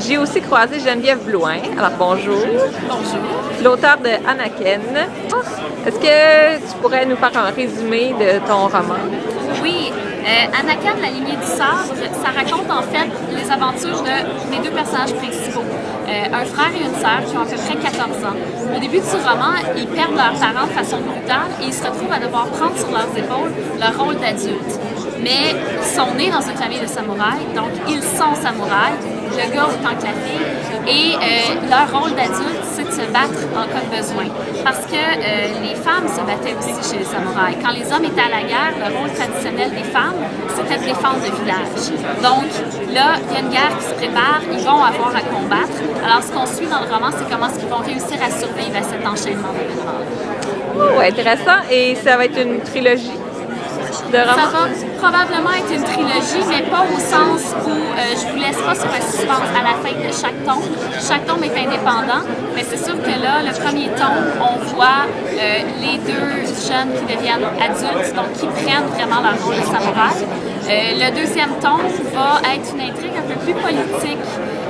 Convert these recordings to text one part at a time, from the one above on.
J'ai aussi croisé Geneviève Blouin. Alors bonjour. Bonjour. L'auteur de Anakin. Est-ce que tu pourrais nous faire un résumé de ton roman? Oui, euh, Anakin, la lignée du sabre, ça raconte en fait les aventures de mes deux personnages principaux. Euh, un frère et une sœur qui ont à peu près 14 ans. Au début de ce roman, ils perdent leurs parents de façon brutale et ils se retrouvent à devoir prendre sur leurs épaules leur rôle d'adulte. Mais ils sont nés dans une famille de samouraïs, donc ils sont samouraïs, le gars autant que la et euh, leur rôle d'adulte, c'est de se battre en cas de besoin. Parce que euh, les femmes se battaient aussi chez les samouraïs. Quand les hommes étaient à la guerre, le rôle traditionnel des femmes, c'était de défendre le village. Donc là, il y a une guerre qui se prépare, ils vont avoir à combattre. Alors ce qu'on suit dans le roman, c'est comment ils vont réussir à survivre à cet enchaînement d'événements. Oh, intéressant. Et ça va être une trilogie? Ça va probablement être une trilogie, mais pas au sens où euh, je vous laisse pas sur un suspense à la fin de chaque tome. Chaque tome est indépendant, mais c'est sûr que là, le premier tome, on voit euh, les deux jeunes qui deviennent adultes, donc qui prennent vraiment leur rôle de samouraï. Euh, le deuxième tome va être une intrigue un peu plus politique.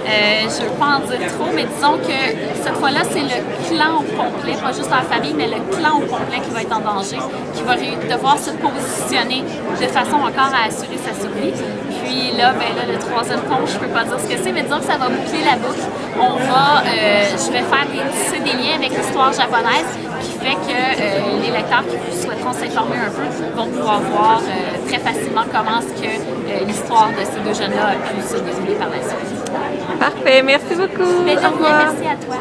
Euh, je ne veux pas en dire trop, mais disons que cette fois-là, c'est le clan au complet, pas juste la famille, mais le clan au complet qui va être en danger, qui va devoir se positionner de façon encore à assurer sa survie. Puis là, ben là, le troisième tome, je peux pas dire ce que c'est, mais disons que ça va boucler la boucle. On va, euh, je vais faire des, liens avec l'histoire japonaise, fait que euh, les lecteurs qui souhaiteront s'informer un peu vont pouvoir voir très facilement comment est-ce que l'histoire de ces deux jeunes-là a pu se dérouler par la suite. Parfait, merci beaucoup. Merci à toi.